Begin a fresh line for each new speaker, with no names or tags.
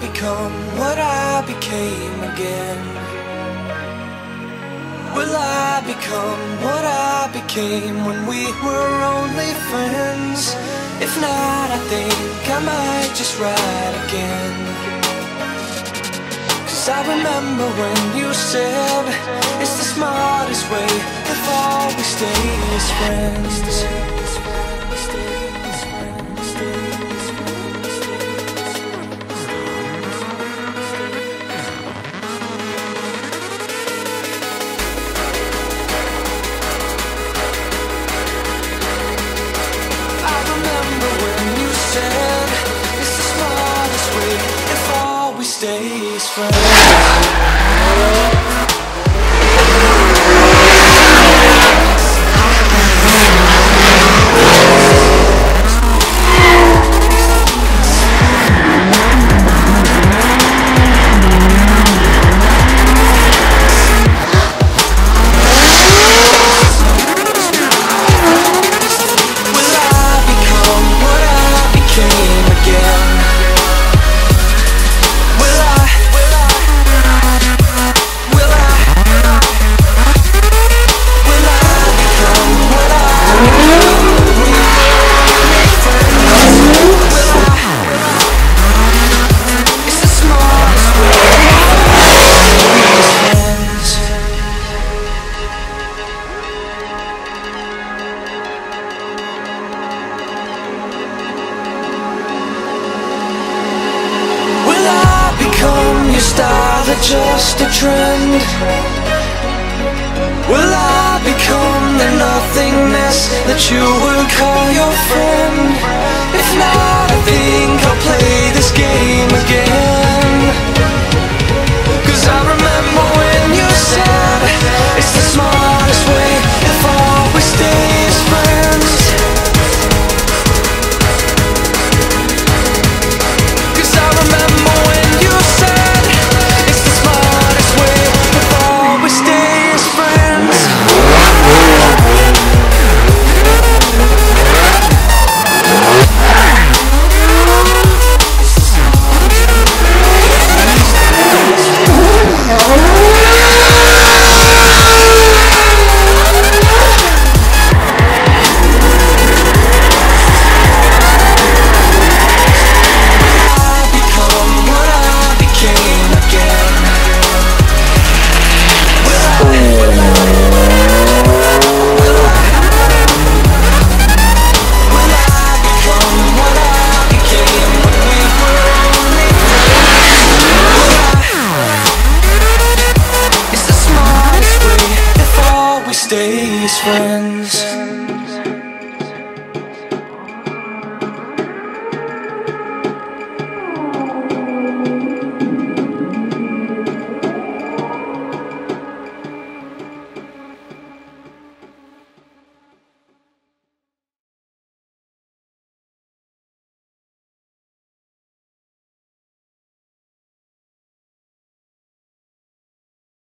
become what I became again? Will I become what I became when we were only friends? If not, I think I might just write again. Cause I remember when you said it's the smartest way if all we stay as friends. Stay just a trend? Will I become the nothingness that you would call your friend? stays friends.